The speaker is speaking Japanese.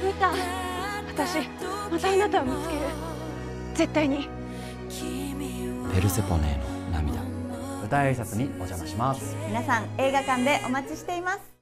ブータ私またあなたを見つける。絶対に。ペルセポネの涙。舞台挨拶にお邪魔します。皆さん映画館でお待ちしています。